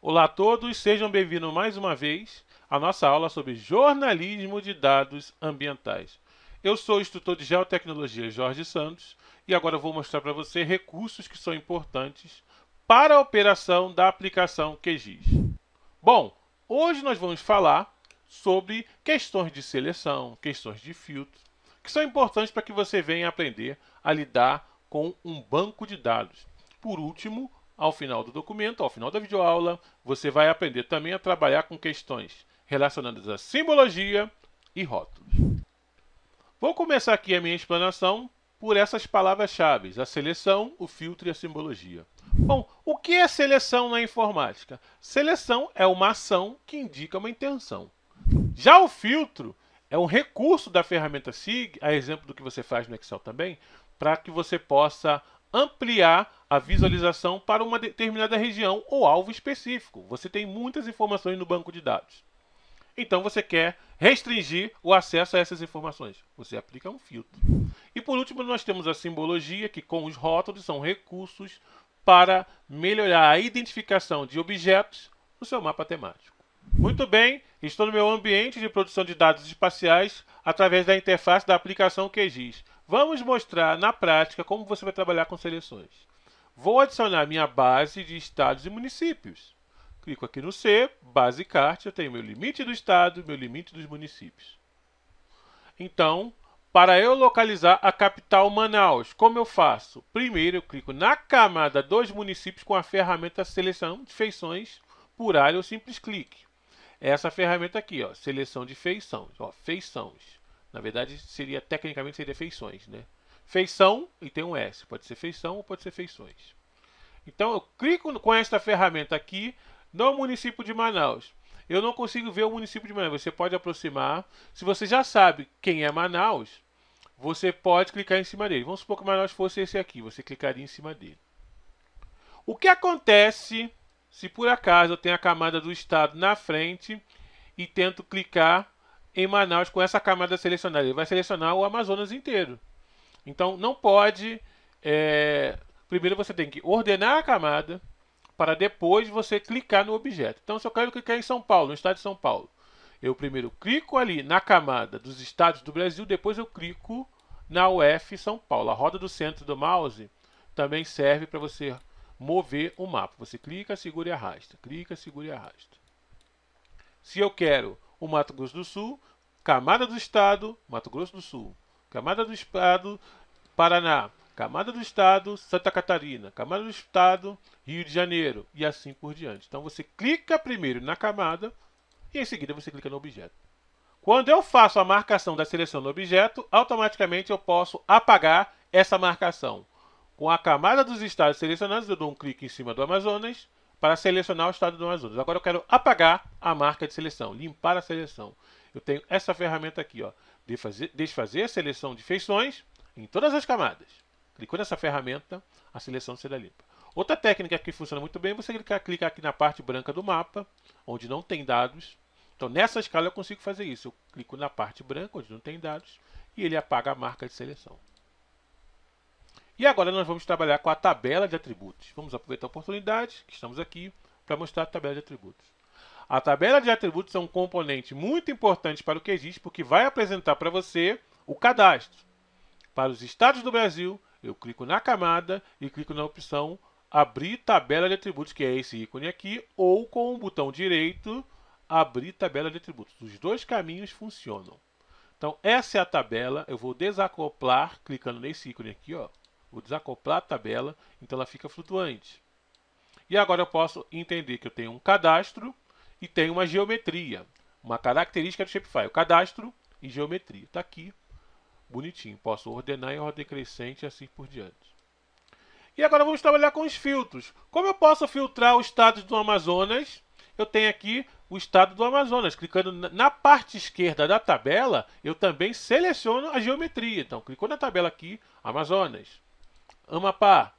Olá a todos, sejam bem-vindos mais uma vez à nossa aula sobre jornalismo de dados ambientais. Eu sou o instrutor de Geotecnologia Jorge Santos e agora vou mostrar para você recursos que são importantes para a operação da aplicação QGIS. Bom, hoje nós vamos falar sobre questões de seleção, questões de filtro, que são importantes para que você venha aprender a lidar com um banco de dados. Por último, ao final do documento, ao final da videoaula, você vai aprender também a trabalhar com questões relacionadas à simbologia e rótulos. Vou começar aqui a minha explanação por essas palavras-chave, a seleção, o filtro e a simbologia. Bom, o que é seleção na informática? Seleção é uma ação que indica uma intenção. Já o filtro é um recurso da ferramenta SIG, a exemplo do que você faz no Excel também, para que você possa ampliar a visualização para uma determinada região ou alvo específico. Você tem muitas informações no banco de dados. Então você quer restringir o acesso a essas informações. Você aplica um filtro. E por último, nós temos a simbologia, que com os rótulos são recursos para melhorar a identificação de objetos no seu mapa temático. Muito bem, estou no meu ambiente de produção de dados espaciais através da interface da aplicação QGIS. Vamos mostrar na prática como você vai trabalhar com seleções. Vou adicionar minha base de estados e municípios. Clico aqui no C, base CART, eu tenho meu limite do estado, meu limite dos municípios. Então, para eu localizar a capital Manaus, como eu faço? Primeiro, eu clico na camada dos municípios com a ferramenta Seleção de Feições por área ou simples clique. Essa ferramenta aqui, ó, seleção de feições, ó, feições. Na verdade, seria tecnicamente seria feições, né? Feição e tem um S, pode ser feição ou pode ser feições. Então eu clico com esta ferramenta aqui no município de Manaus. Eu não consigo ver o município de Manaus. Você pode aproximar. Se você já sabe quem é Manaus, você pode clicar em cima dele. Vamos supor que Manaus fosse esse aqui. Você clicaria em cima dele. O que acontece se por acaso eu tenho a camada do estado na frente e tento clicar em Manaus com essa camada selecionada. Ele vai selecionar o Amazonas inteiro. Então não pode. É... Primeiro você tem que ordenar a camada para depois você clicar no objeto. Então, se eu quero clicar em São Paulo, no estado de São Paulo, eu primeiro clico ali na camada dos estados do Brasil, depois eu clico na UF São Paulo. A roda do centro do mouse também serve para você mover o mapa. Você clica, segura e arrasta. Clica, segura e arrasta. Se eu quero o Mato Grosso do Sul, camada do estado, Mato Grosso do Sul, camada do estado, Paraná, camada do estado, Santa Catarina, camada do estado, Rio de Janeiro e assim por diante. Então você clica primeiro na camada e em seguida você clica no objeto. Quando eu faço a marcação da seleção do objeto, automaticamente eu posso apagar essa marcação. Com a camada dos estados selecionados, eu dou um clique em cima do Amazonas para selecionar o estado do Amazonas. Agora eu quero apagar a marca de seleção, limpar a seleção. Eu tenho essa ferramenta aqui, ó, desfazer, desfazer a seleção de feições em todas as camadas. Clicou nessa ferramenta, a seleção será limpa. Outra técnica que funciona muito bem você clicar, clicar aqui na parte branca do mapa, onde não tem dados. Então, nessa escala eu consigo fazer isso. Eu clico na parte branca, onde não tem dados, e ele apaga a marca de seleção. E agora nós vamos trabalhar com a tabela de atributos. Vamos aproveitar a oportunidade que estamos aqui para mostrar a tabela de atributos. A tabela de atributos é um componente muito importante para o QGIS, porque vai apresentar para você o cadastro. Para os estados do Brasil, eu clico na camada e clico na opção Abrir tabela de atributos, que é esse ícone aqui, ou com o botão direito Abrir tabela de atributos. Os dois caminhos funcionam. Então, essa é a tabela. Eu vou desacoplar, clicando nesse ícone aqui, ó, Vou desacoplar a tabela, então ela fica flutuante. E agora eu posso entender que eu tenho um cadastro e tenho uma geometria. Uma característica do Shapefile, cadastro e geometria. Está aqui, bonitinho. Posso ordenar em ordem crescente e assim por diante. E agora vamos trabalhar com os filtros. Como eu posso filtrar o estado do Amazonas? Eu tenho aqui o estado do Amazonas. Clicando na parte esquerda da tabela, eu também seleciono a geometria. Então, clicou na tabela aqui, Amazonas. Amapá.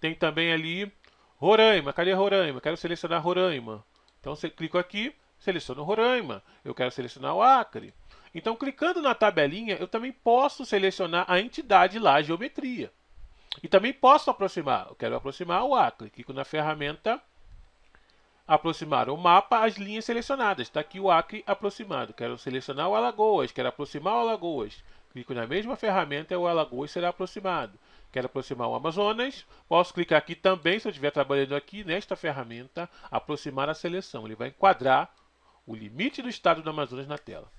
Tem também ali Roraima. Cadê Roraima? Quero selecionar Roraima. Então você clica aqui, seleciono Roraima. Eu quero selecionar o Acre. Então, clicando na tabelinha, eu também posso selecionar a entidade lá, a geometria. E também posso aproximar. Eu quero aproximar o Acre. Clico na ferramenta aproximar o mapa, as linhas selecionadas. Está aqui o Acre aproximado. Quero selecionar o Alagoas, quero aproximar o Alagoas. Clico na mesma ferramenta e o Alagoas será aproximado. Quero aproximar o Amazonas, posso clicar aqui também, se eu estiver trabalhando aqui nesta ferramenta, aproximar a seleção. Ele vai enquadrar o limite do estado do Amazonas na tela.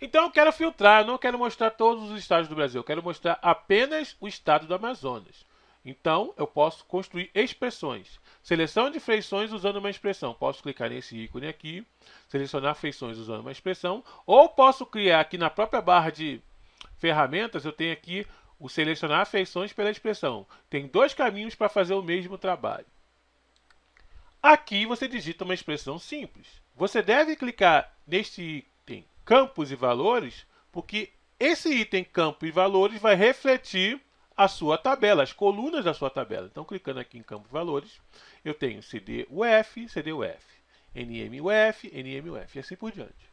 Então eu quero filtrar, eu não quero mostrar todos os estados do Brasil, eu quero mostrar apenas o estado do Amazonas. Então eu posso construir expressões. Seleção de feições usando uma expressão. Posso clicar nesse ícone aqui, selecionar feições usando uma expressão, ou posso criar aqui na própria barra de ferramentas, eu tenho aqui o selecionar feições pela expressão. Tem dois caminhos para fazer o mesmo trabalho. Aqui você digita uma expressão simples. Você deve clicar neste item campos e valores, porque esse item campo e valores vai refletir a sua tabela, as colunas da sua tabela. Então, clicando aqui em campo valores, eu tenho CD UF, CD UF, NM UF, NM UF e assim por diante.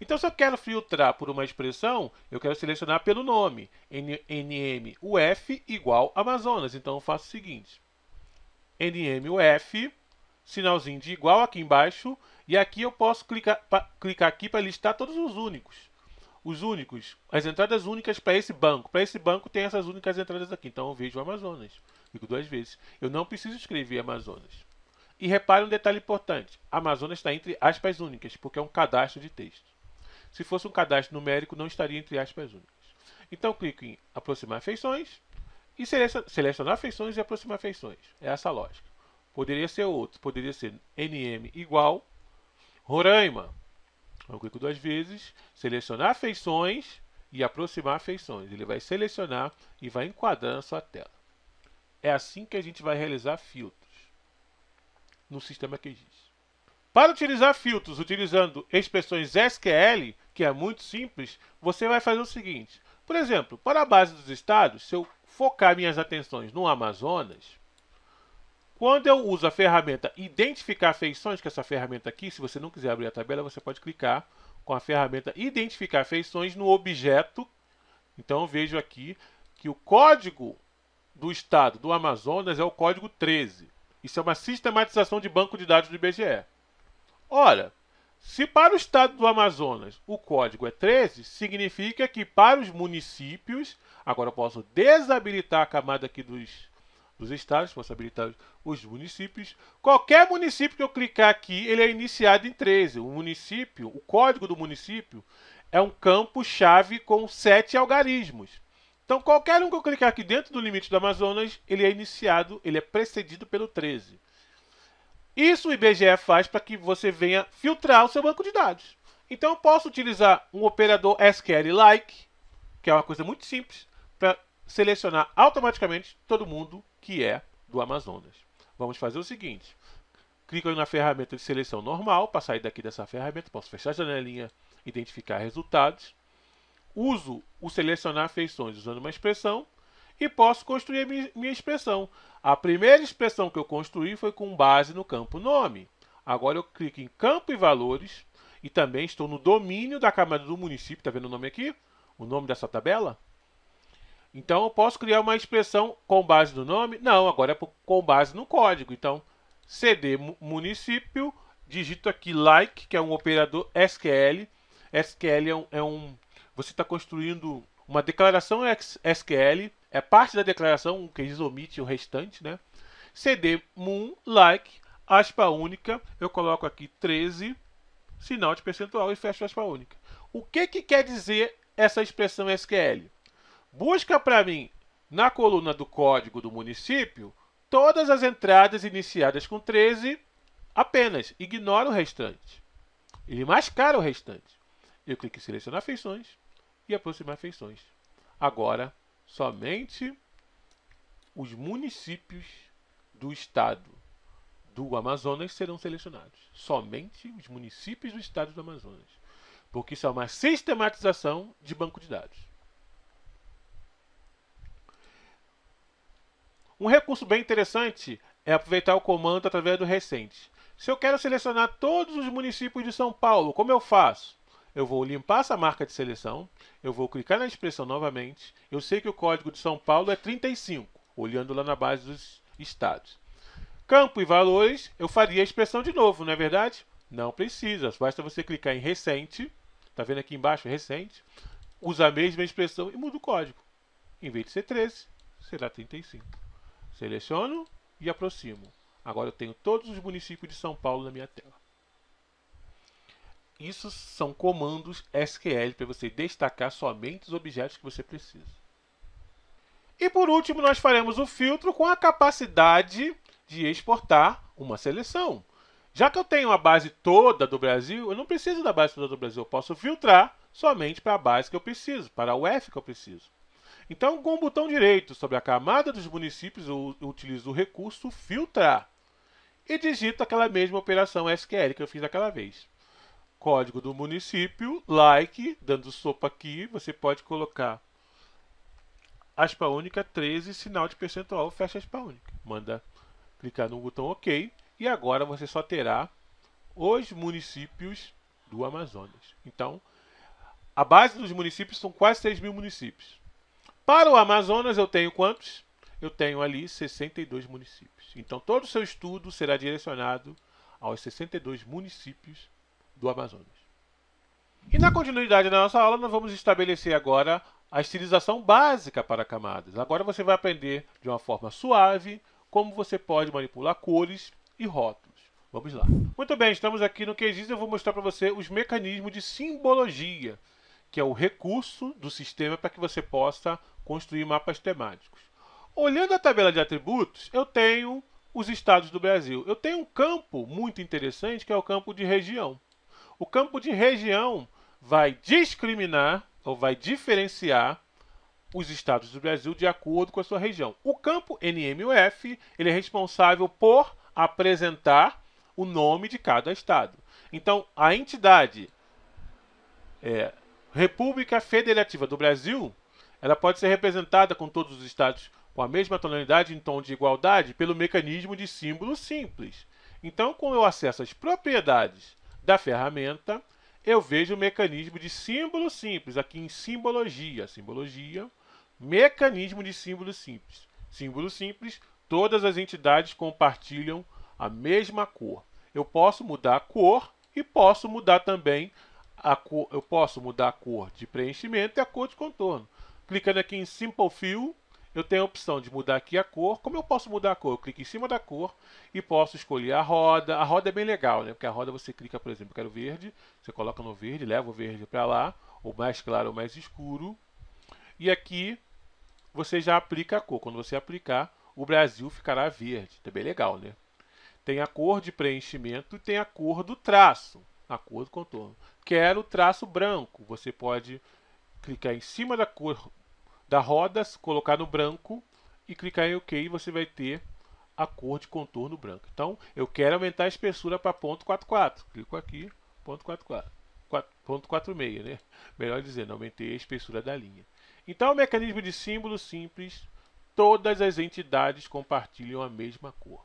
Então, se eu quero filtrar por uma expressão, eu quero selecionar pelo nome. NMUF igual Amazonas. Então, eu faço o seguinte. NMUF, sinalzinho de igual aqui embaixo. E aqui eu posso clicar, clicar aqui para listar todos os únicos. Os únicos, as entradas únicas para esse banco. Para esse banco tem essas únicas entradas aqui. Então, eu vejo Amazonas. Fico duas vezes. Eu não preciso escrever Amazonas. E repare um detalhe importante. Amazonas está entre aspas únicas, porque é um cadastro de texto. Se fosse um cadastro numérico, não estaria entre aspas únicas. Então, clico em aproximar feições e selecionar feições e aproximar feições. É essa a lógica. Poderia ser outro, poderia ser nm igual Roraima. Eu clico duas vezes, selecionar feições e aproximar feições. Ele vai selecionar e vai enquadrar na sua tela. É assim que a gente vai realizar filtros no sistema QGIS. Para utilizar filtros utilizando expressões SQL, que é muito simples, você vai fazer o seguinte. Por exemplo, para a base dos estados, se eu focar minhas atenções no Amazonas, quando eu uso a ferramenta Identificar Feições, que é essa ferramenta aqui, se você não quiser abrir a tabela, você pode clicar com a ferramenta Identificar Feições no objeto. Então, vejo aqui que o código do estado do Amazonas é o código 13. Isso é uma sistematização de banco de dados do IBGE. Ora, se para o estado do Amazonas o código é 13, significa que para os municípios, agora eu posso desabilitar a camada aqui dos, dos estados, posso habilitar os municípios. Qualquer município que eu clicar aqui, ele é iniciado em 13. O município, o código do município é um campo-chave com sete algarismos. Então, qualquer um que eu clicar aqui dentro do limite do Amazonas, ele é iniciado, ele é precedido pelo 13. Isso o IBGE faz para que você venha filtrar o seu banco de dados. Então eu posso utilizar um operador SQL-like, que é uma coisa muito simples, para selecionar automaticamente todo mundo que é do Amazonas. Vamos fazer o seguinte. Clico na ferramenta de seleção normal, para sair daqui dessa ferramenta, posso fechar a janelinha, identificar resultados. Uso o selecionar feições usando uma expressão e posso construir minha expressão. A primeira expressão que eu construí foi com base no campo nome. Agora eu clico em campo e valores e também estou no domínio da camada do município. Está vendo o nome aqui? O nome dessa tabela? Então eu posso criar uma expressão com base no nome? Não, agora é com base no código. Então, cd município, digito aqui like, que é um operador SQL. SQL é um, é um você está construindo uma declaração SQL é parte da declaração, que eles omitem o restante, né? CD moon like aspa única, eu coloco aqui 13, sinal de percentual e fecho aspa única. O que, que quer dizer essa expressão SQL? Busca para mim, na coluna do código do município, todas as entradas iniciadas com 13 apenas. Ignora o restante. Ele mascara o restante. Eu clico em selecionar feições e aproximar feições. Agora, somente os municípios do estado do Amazonas serão selecionados. Somente os municípios do estado do Amazonas. Porque isso é uma sistematização de banco de dados. Um recurso bem interessante é aproveitar o comando através do recente. Se eu quero selecionar todos os municípios de São Paulo, como eu faço? Eu vou limpar essa marca de seleção, eu vou clicar na expressão novamente. Eu sei que o código de São Paulo é 35, olhando lá na base dos estados. Campo e valores, eu faria a expressão de novo, não é verdade? Não precisa, basta você clicar em recente, está vendo aqui embaixo, recente, usa a mesma expressão e muda o código. Em vez de ser 13, será 35. Seleciono e aproximo. Agora eu tenho todos os municípios de São Paulo na minha tela. Isso são comandos SQL para você destacar somente os objetos que você precisa. E por último, nós faremos o filtro com a capacidade de exportar uma seleção. Já que eu tenho a base toda do Brasil, eu não preciso da base toda do Brasil. Eu posso filtrar somente para a base que eu preciso, para o F que eu preciso. Então, com o botão direito sobre a camada dos municípios, eu utilizo o recurso filtrar e digito aquela mesma operação SQL que eu fiz aquela vez. Código do município, like, dando sopa aqui, você pode colocar aspa única 13, sinal de percentual, fecha aspa única. Manda clicar no botão OK e agora você só terá os municípios do Amazonas. Então, a base dos municípios são quase 6 mil municípios. Para o Amazonas, eu tenho quantos? Eu tenho ali 62 municípios. Então, todo o seu estudo será direcionado aos 62 municípios do Amazonas. E na continuidade da nossa aula, nós vamos estabelecer agora a estilização básica para camadas. Agora você vai aprender de uma forma suave como você pode manipular cores e rótulos. Vamos lá. Muito bem, estamos aqui no QGIS e eu vou mostrar para você os mecanismos de simbologia, que é o recurso do sistema para que você possa construir mapas temáticos. Olhando a tabela de atributos, eu tenho os estados do Brasil. Eu tenho um campo muito interessante que é o campo de região. O campo de região vai discriminar ou vai diferenciar os estados do Brasil de acordo com a sua região. O campo NMUF ele é responsável por apresentar o nome de cada estado. Então, a entidade é, República Federativa do Brasil ela pode ser representada com todos os estados com a mesma tonalidade em tom de igualdade pelo mecanismo de símbolo simples. Então, com eu acesso às propriedades da ferramenta, eu vejo o mecanismo de símbolo simples, aqui em simbologia. Simbologia, mecanismo de símbolo simples. Símbolo simples, todas as entidades compartilham a mesma cor. Eu posso mudar a cor e posso mudar também a cor, eu posso mudar a cor de preenchimento e a cor de contorno. Clicando aqui em Simple Fill, eu tenho a opção de mudar aqui a cor. Como eu posso mudar a cor? Eu clico em cima da cor e posso escolher a roda. A roda é bem legal, né? Porque a roda você clica, por exemplo, eu quero verde, você coloca no verde, leva o verde para lá, ou mais claro ou mais escuro. E aqui você já aplica a cor. Quando você aplicar, o Brasil ficará verde. É bem legal, né? Tem a cor de preenchimento e tem a cor do traço, a cor do contorno. Quero traço branco. Você pode clicar em cima da cor da roda, colocar no branco e clicar em OK e você vai ter a cor de contorno branco. Então, eu quero aumentar a espessura para ponto .44. Clico aqui, ponto .44. Ponto .46, né? Melhor dizendo, aumentei a espessura da linha. Então, o mecanismo de símbolo simples, todas as entidades compartilham a mesma cor.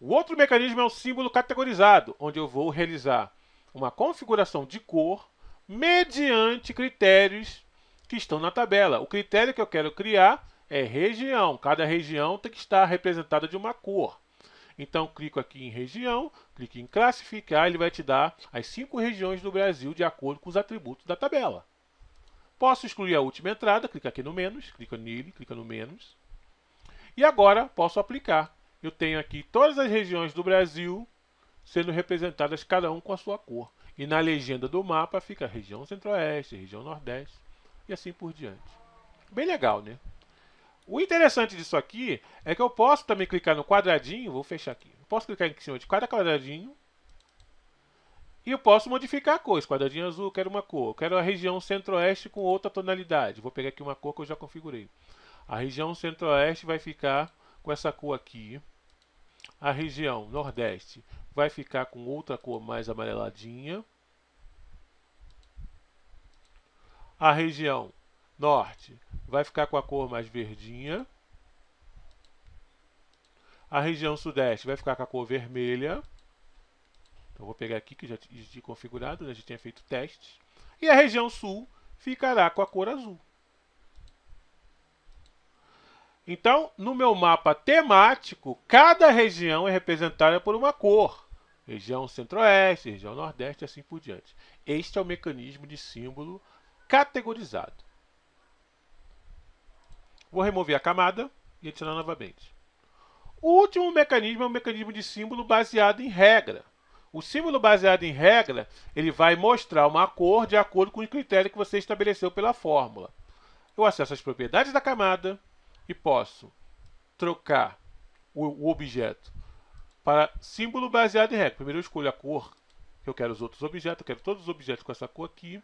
O outro mecanismo é o símbolo categorizado, onde eu vou realizar uma configuração de cor mediante critérios que estão na tabela. O critério que eu quero criar é região. Cada região tem que estar representada de uma cor. Então, clico aqui em região, clique em classificar, ele vai te dar as cinco regiões do Brasil de acordo com os atributos da tabela. Posso excluir a última entrada, clica aqui no menos, clica nele, clica no menos. E agora posso aplicar. Eu tenho aqui todas as regiões do Brasil sendo representadas cada um com a sua cor. E na legenda do mapa fica região centro-oeste, região nordeste e assim por diante. Bem legal, né? O interessante disso aqui é que eu posso também clicar no quadradinho, vou fechar aqui. Posso clicar em cima de cada quadradinho e eu posso modificar a cor. Esse quadradinho azul, eu quero uma cor. Eu quero a região centro-oeste com outra tonalidade. Vou pegar aqui uma cor que eu já configurei. A região centro-oeste vai ficar com essa cor aqui. A região nordeste vai ficar com outra cor mais amareladinha. A região norte vai ficar com a cor mais verdinha. A região sudeste vai ficar com a cor vermelha. Então vou pegar aqui que já tinha configurado, né? já tinha feito testes. E a região sul ficará com a cor azul. Então, no meu mapa temático, cada região é representada por uma cor. Região centro-oeste, região nordeste e assim por diante. Este é o mecanismo de símbolo categorizado. Vou remover a camada e adicionar novamente. O último mecanismo é o mecanismo de símbolo baseado em regra. O símbolo baseado em regra, ele vai mostrar uma cor de acordo com o critério que você estabeleceu pela fórmula. Eu acesso as propriedades da camada e posso trocar o, o objeto para símbolo baseado em regra. Primeiro eu escolho a cor que eu quero os outros objetos, eu quero todos os objetos com essa cor aqui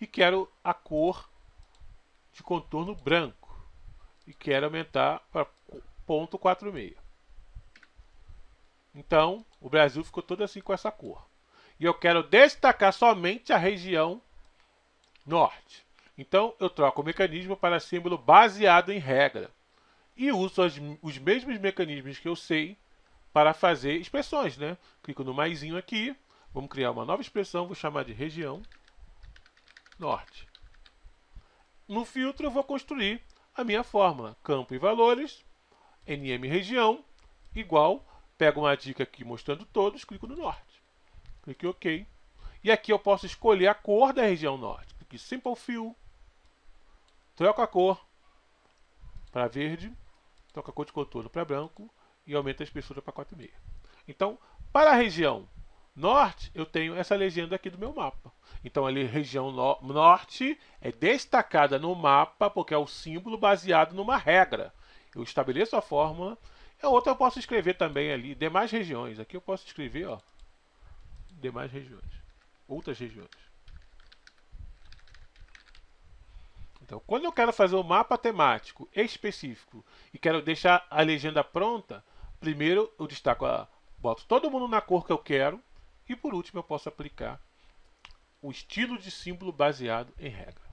e quero a cor de contorno branco e quero aumentar para ponto 46. Então, o Brasil ficou todo assim com essa cor. E eu quero destacar somente a região norte. Então, eu troco o mecanismo para símbolo baseado em regra. E uso as, os mesmos mecanismos que eu sei para fazer expressões. Né? Clico no maisinho aqui. Vamos criar uma nova expressão. Vou chamar de região norte. No filtro, eu vou construir a minha fórmula. Campo e valores, nm região, igual Pego uma dica aqui mostrando todos, clico no norte. Clique OK. E aqui eu posso escolher a cor da região norte. Clique Simple Fill. Troco a cor para verde. Troco a cor de contorno para branco. E aumenta a espessura para 4,5. Então, para a região norte, eu tenho essa legenda aqui do meu mapa. Então, ali, região no norte é destacada no mapa porque é o símbolo baseado numa regra. Eu estabeleço a fórmula a outra eu posso escrever também ali, demais regiões. Aqui eu posso escrever, ó, demais regiões, outras regiões. Então, quando eu quero fazer um mapa temático específico e quero deixar a legenda pronta, primeiro eu destaco a, boto todo mundo na cor que eu quero e por último eu posso aplicar o estilo de símbolo baseado em regra.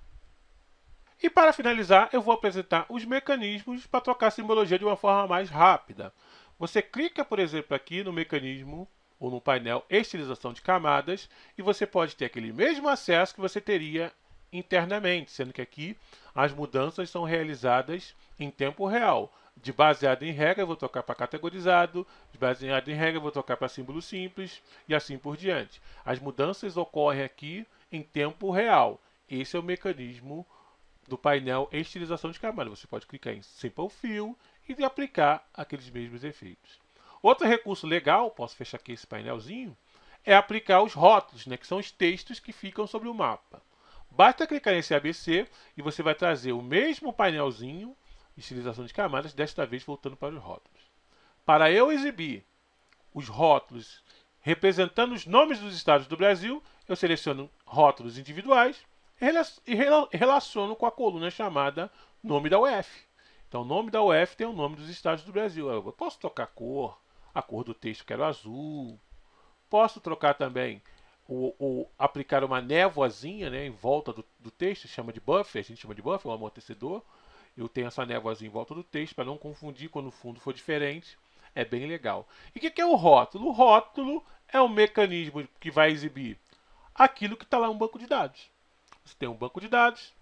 E para finalizar, eu vou apresentar os mecanismos para trocar a simbologia de uma forma mais rápida. Você clica, por exemplo, aqui no mecanismo ou no painel Estilização de Camadas e você pode ter aquele mesmo acesso que você teria internamente, sendo que aqui as mudanças são realizadas em tempo real. De baseado em regra, eu vou trocar para categorizado, de baseado em regra, eu vou trocar para símbolo simples e assim por diante. As mudanças ocorrem aqui em tempo real. Esse é o mecanismo do painel estilização de camada. Você pode clicar em Simple Fill e aplicar aqueles mesmos efeitos. Outro recurso legal, posso fechar aqui esse painelzinho, é aplicar os rótulos, né, que são os textos que ficam sobre o mapa. Basta clicar nesse ABC e você vai trazer o mesmo painelzinho, estilização de camadas, desta vez voltando para os rótulos. Para eu exibir os rótulos representando os nomes dos estados do Brasil, eu seleciono rótulos individuais e relaciono com a coluna chamada nome da UF. Então, o nome da UF tem o nome dos estados do Brasil. Eu posso trocar a cor, a cor do texto quero azul. Posso trocar também, o, o aplicar uma névoazinha né, em volta do, do, texto, chama de buffer, a gente chama de buffer, um amortecedor. Eu tenho essa névoazinha em volta do texto para não confundir quando o fundo for diferente. É bem legal. E o que, que é o rótulo? O rótulo é um mecanismo que vai exibir aquilo que está lá no banco de dados. Você tem um banco de dados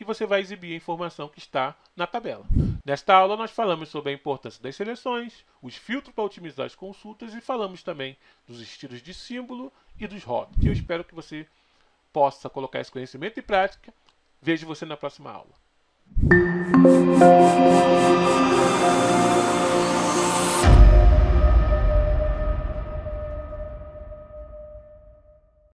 e você vai exibir a informação que está na tabela. Nesta aula, nós falamos sobre a importância das seleções, os filtros para otimizar as consultas e falamos também dos estilos de símbolo e dos rótulos. Eu espero que você possa colocar esse conhecimento em prática. Vejo você na próxima aula.